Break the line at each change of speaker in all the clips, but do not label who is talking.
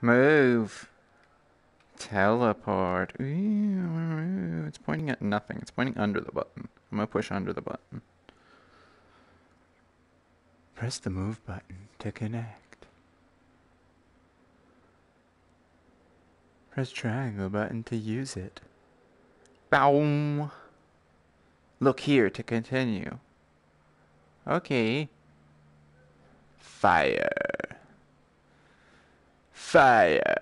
Move. Teleport. Ooh, It's pointing at nothing. It's pointing under the button. I'm gonna push under the button. Press the move button to connect. Press triangle button to use it. Boom. Look here to continue. Okay. Fire. Fire.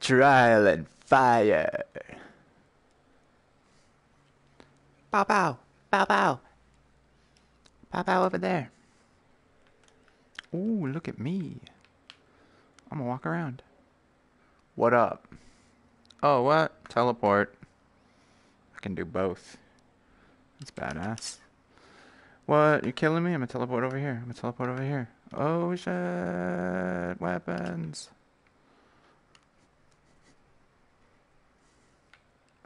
Trial and fire. Bow bow. Bow bow. Bow bow over there. Ooh, look at me. I'm gonna walk around. What up? Oh, what? Teleport. I can do both. That's badass. What? You killing me? I'm gonna teleport over here. I'm gonna teleport over here. Oh shit! Weapons.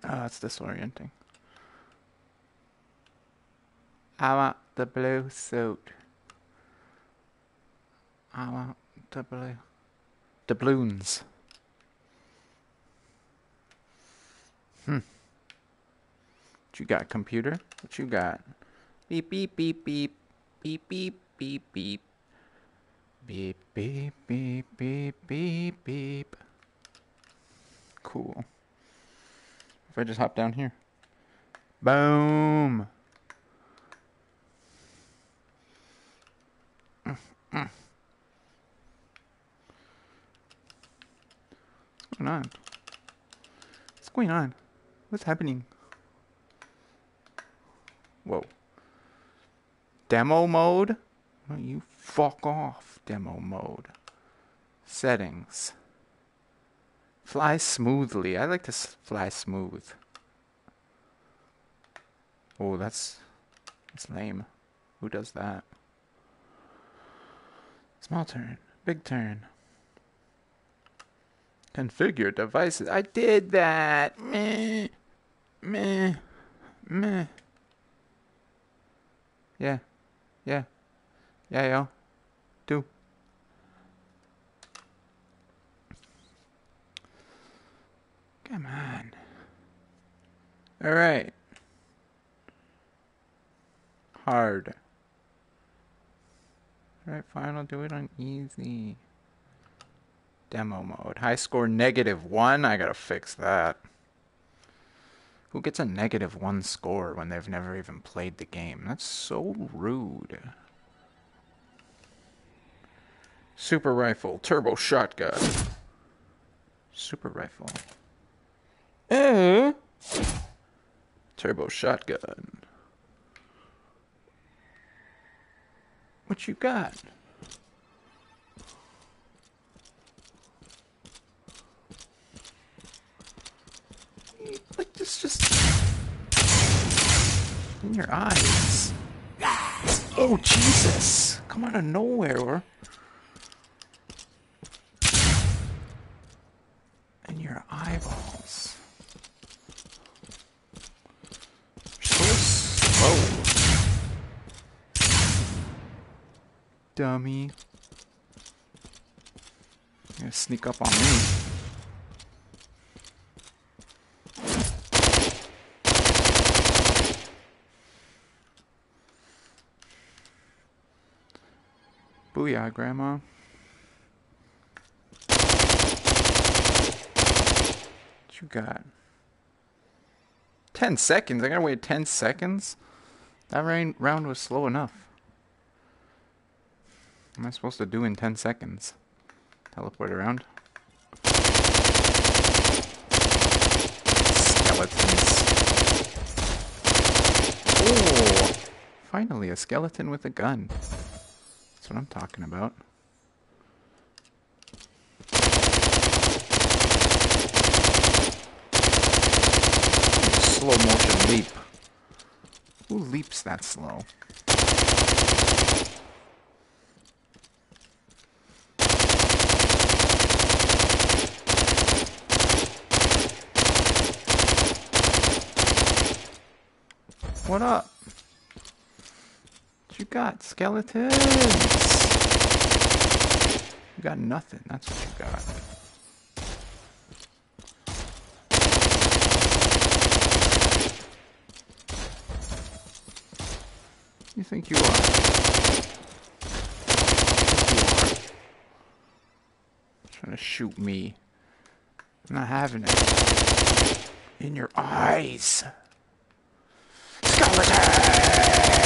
Oh, that's disorienting. I want the blue suit. I want the blue. Doubloons. Hmm. What you got, computer? What you got? Beep, beep, beep, beep. Beep, beep, beep, beep. Beep, beep, beep, beep, beep, beep. Cool. If I just hop down here. Boom! What's going on? What's going on? What's happening? Whoa. Demo mode? You fuck off, demo mode. Settings. Fly smoothly. I like to fly smooth. Oh, that's that's lame. Who does that? Small turn, big turn. Configure devices. I did that. Meh. Meh. Meh. Yeah. Yeah. Yeah, yo. Do. Come on. All right. Hard. All right, fine. I'll do it on easy. Demo mode. High score negative one. I gotta fix that. Who gets a negative one score when they've never even played the game? That's so rude. Super rifle, turbo shotgun. Super rifle. Uh. Turbo shotgun. What you got? Like this just in your eyes. Oh Jesus! Come out of nowhere. In your eyeballs. So slow. Dummy. You're gonna sneak up on me. Booyah, Grandma. What you got? Ten seconds? I gotta wait ten seconds? That rain round was slow enough. What am I supposed to do in ten seconds? Teleport around? Skeletons. Finally, a skeleton with a gun. That's what I'm talking about. Slow motion leap. Who leaps that slow? What up? Got? Skeletons! You got nothing. That's what you got. You think you are? You are. Trying to shoot me. I'm not having it. In your eyes. Skeleton!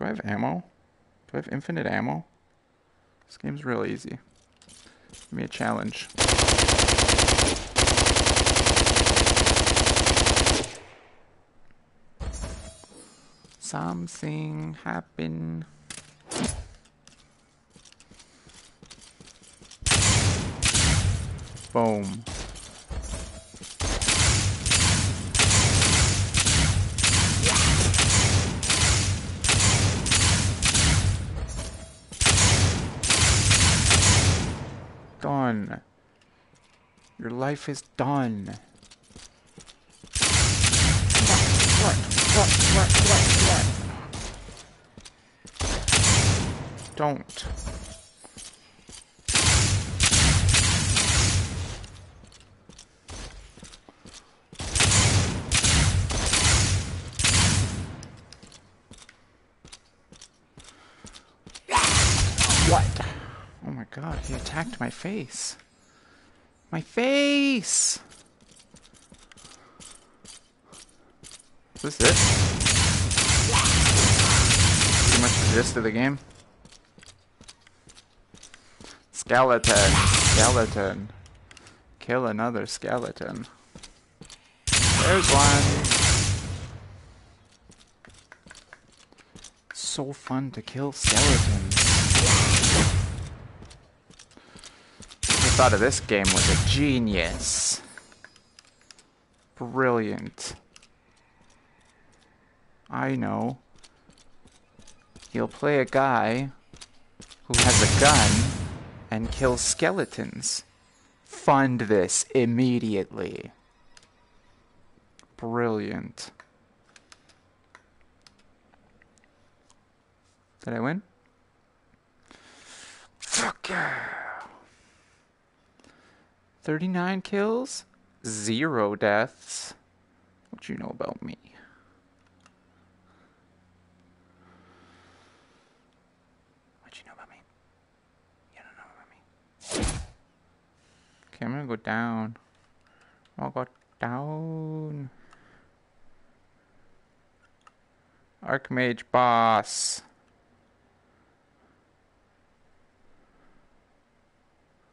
Do I have ammo? Do I have infinite ammo? This game's real easy. Give me a challenge. Something happened. Boom. Done. Your life is done. Don't. What? Oh my god, he attacked my face. My face! Is this it? Pretty much the gist of the game. Skeleton. Skeleton. Kill another skeleton. There's one. So fun to kill skeletons. Thought of this game was a genius. Brilliant. I know. You'll play a guy who has a gun and kills skeletons. Fund this immediately. Brilliant. Did I win? Fuck yeah. 39 kills, zero deaths. What you know about me? What you know about me? You don't know about me. Okay, I'm gonna go down. I'll go down. Archmage boss.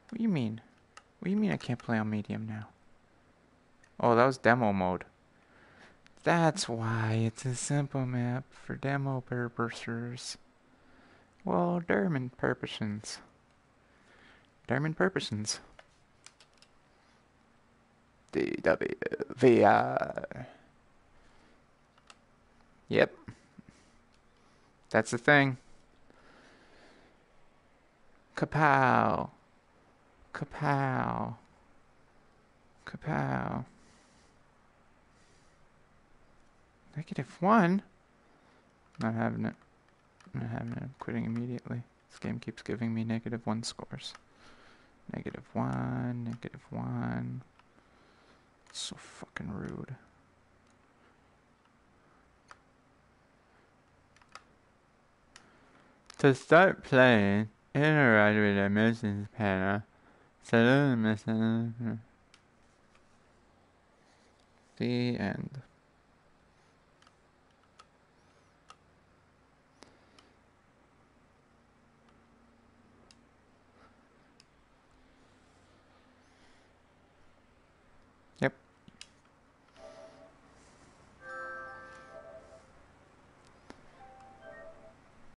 What do you mean? What do you mean I can't play on medium now? Oh, that was demo mode. That's why it's a simple map for demo purposes. Well, Dermond purposes. Dermond purposes. DWVR. Yep. That's the thing. Kapow. Kapow. Kapow. Negative one? Not having it. Not having it. I'm quitting immediately. This game keeps giving me negative one scores. Negative one, negative one. So fucking rude. To start playing, interact with the missions panel. The mission. The end.